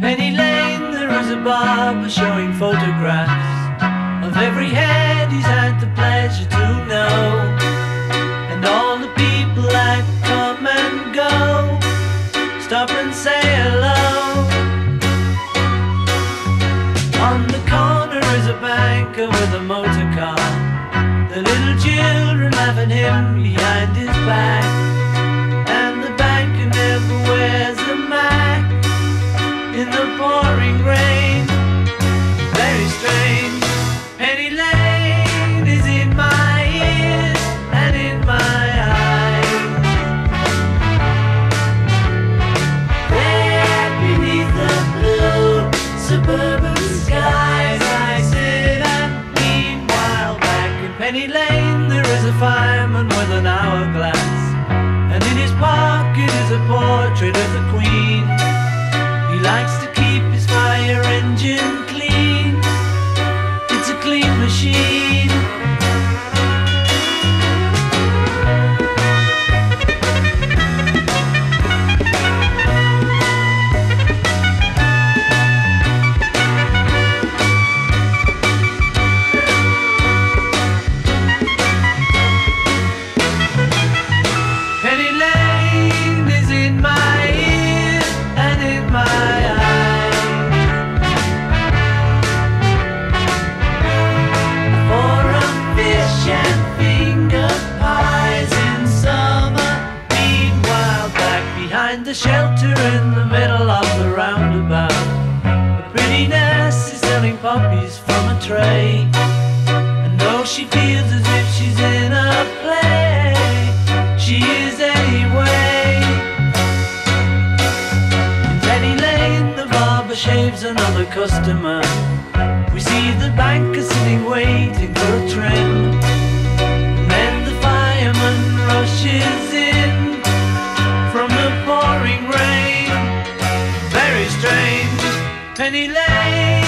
Penny Lane, there is a barber showing photographs of every head he's had the pleasure to know, and all the people that come and go stop and say hello. On the corner is a banker with a motor car. The little children laughing him behind his back. Penny Lane there is a fireman with an hourglass, and in his pocket back a shelter in the middle of the roundabout, a pretty nurse is selling poppies from a tray. And though she feels as if she's in a play, she is anyway. In Penny Lane, the barber shaves another customer. We see the banker sitting waiting Penny Lane.